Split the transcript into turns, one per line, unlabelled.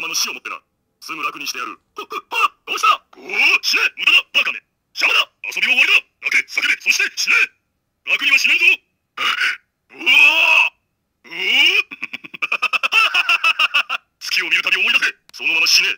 様の死をもってな。すぐ楽にしてやる。どうした？おお死ね！無駄だバカめ！邪魔だ！遊びは終わりだ！泣け叫べ！そして死ね！楽には死ねんぞ！ううお 月を見るたび思い出せ！そのまま死ね！